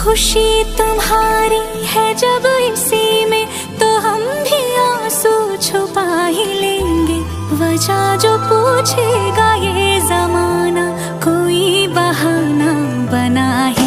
खुशी तुम्हारी है जब इसी में तो हम भी आँसू छुपा ही लेंगे। वजह जो पूछेगा ये जमाना, कोई बहाना बना ही